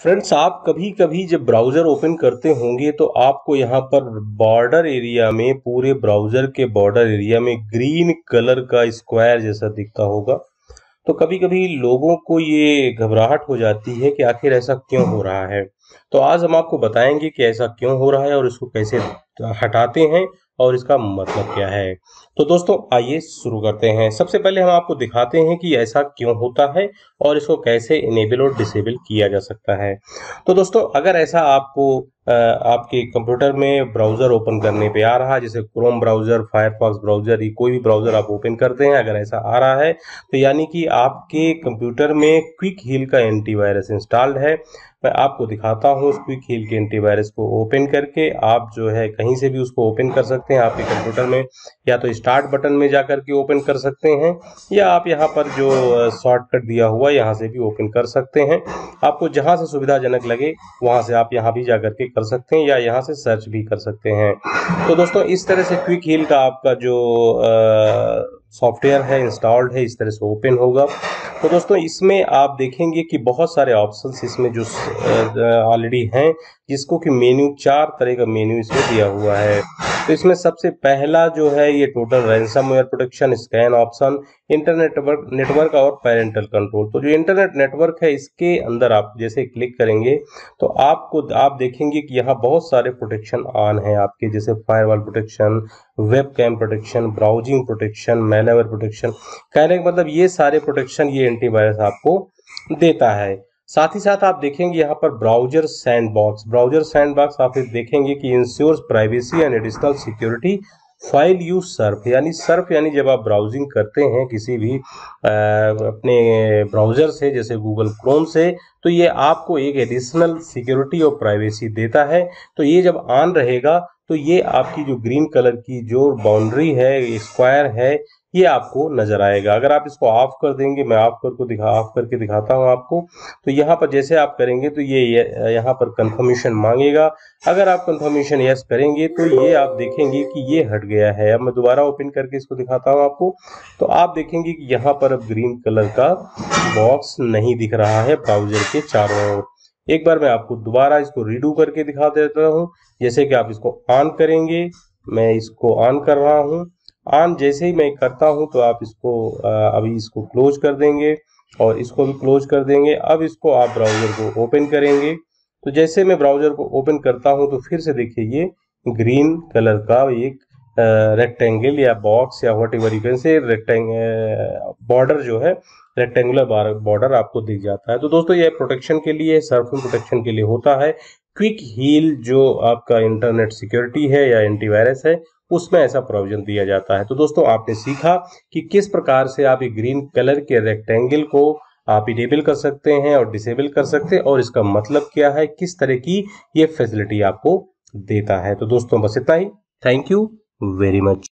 Friends आप कभी कभी जब ब्राउज़र ओपन करते होंगे तो आपको यहाँ पर बॉर्डर एरिया में, पूरे ब्राउज़र के बॉर्डर एरिया में ग्रीन कलर का स्क्वायर जैसा दिखता होगा। तो कभी कभी लोगों को ये घबराहट हो जाती है कि आखिर ऐसा क्यों हो रहा है? तो आज हम आपको बताएँगे कि ऐसा क्यों हो रहा है और इसको कैसे हटाते हैं। और इसका मतलब क्या है? तो दोस्तों, आइए शुरू करते हैं। सबसे पहले हम आपको दिखाते हैं कि ऐसा क्यों होता है और इसको कैसे इनेबल और डिसेबल किया जा सकता है। तो दोस्तों, अगर ऐसा आपको आपके कंप्यूटर में ब्राउज़र ओपन करने पे आ रहा है, जैसे क्रोम ब्राउज़र फायरफॉक्स ब्राउज़र, ये कोई भी ब्राउज़र आप ओपन करते हैं, अगर ऐसा आ रहा है तो यानी कि आपके कंप्यूटर में क्विक हील का एंटीवायरस इंस्टॉल्ड है। मैं आपको दिखाता हूँ उस क्विक हील के एंटीवायरस को ओपन करके, आप जो है कहीं से भी उसको ओपन कर सकते हैं, आपके कंप्यूटर में, या तो स्टार्ट बटन में जा करके ओपन कर सकते हैं, या आप यहाँ पर जो शॉर्टकट दिया हुआ यहाँ से भी ओपन कर सकते हैं। आपको जहाँ से सुविधाजनक लगे, वहाँ से आप यहाँ भी जा कर सकते हैं या यहाँ से सर्च भी कर सकते हैं। तो दोस्तों, इस तरह से क्विक हील का आपका जो सॉफ्टवेयर है इंस्टॉल्ड है, इस तरह से ओपन होगा। तो दोस्तों, इसमें आप देखेंगे कि बहुत सारे ऑप्शंस इसमें जो ऑलरेडी हैं, जिसको कि मेन्यू चार तरह का मेन्यू इसमें दिया हुआ है। तो इसमें सबसे पहला जो है, ये total ransomware protection scan option internet network और पेरेंटल कंट्रोल तो जो इंटरनेट नेटवर्क है, इसके अंदर आप जैसे क्लिक करेंगे तो आपको, आप देखेंगे कि यहाँ बहुत सारे प्रोटेक्शन ऑन है आपके, जैसे firewall protection webcam protection, browsing protection malware protection. कहने का मतलब ये सारे प्रोटेक्शन, ये एंटीवायरस आपको देता है। साथ ही साथ आप देखेंगे यहाँ पर ब्राउज़र सैंडबॉक्स। ब्राउज़र सैंडबॉक्स आप देखेंगे कि ensures privacy and additional security while you surf यानी सर्फ यानी जब आप ब्राउजिंग करते हैं किसी भी आ, अपने ब्राउज़र से जैसे गूगल क्रोम से तो ये आपको एक एडिशनल सिक्योरिटी और प्राइवेसी देता है। तो ये जब ऑन रहेगा तो ये आपकी जो ग्रीन कलर की जो बाउंड्री है स्क्वायर है ये आपको नज़र आएगा। अगर आप इसको ऑफ़ कर देंगे, मैं ऑफ़ करके दिखा ऑफ़ करके दिखाता हूँ आपको। तो यहाँ पर जैसे आप करेंगे तो ये यहाँ पर कंफर्मेशन मांगेगा। अगर आप कंफर्मेशन यस करेंगे तो ये आप देखेंगे कि ये हट गया है। अब मैं दोबारा ओपन करके इसको दिखाता हूँ आपको। तो आप देखेंगे कि यहाँ पर अब ग्रीन कलर का बॉक्स नहीं दिख रहा है ब्राउज़र के चारों ओर। एक बार मैं आपको दोबारा इसको रीडू करके दिखा देता हूँ। जैसे कि आप इसको ऑन करेंगे, मैं इसको ऑन कर रहा हूँ। ऑन जैसे ही मैं करता हूँ तो आप इसको अभी इसको क्लोज कर देंगे और इसको भी क्लोज कर देंगे। अब इसको आप ब्राउज़र को ओपन करेंगे। तो जैसे मैं ब्राउज़र को ओपन करता हूँ तो फिर से देखिए, ये ग्रीन कलर का एक रेक्टेंगल या बॉक्स या what ever you can say रेक्टेंग border जो है रेक्टेंगुलर बॉर्डर आपको दिख जाता है। तो दोस्तों, ये प्रोटेक्शन के लिए सर्फिंग प्रोटेक्शन के लिए होता है। क्विक हील जो आपका इंटरनेट सिक्योरिटी है या एंटीवायरस है उसमें ऐसा प्रोविज़न दिया जाता है। तो दोस्तों, आपने सीखा कि किस प्रकार से आप एक ग्रीन कलर के रेक्टेंगल को आप इनेबल कर सकते हैं और डिसेबल कर सकते हैं, और इसका मतलब क्या है? किस तरह की ये फैसिलिटी आपको देता है। तो दोस्तों, बस इतना ही। Thank you very much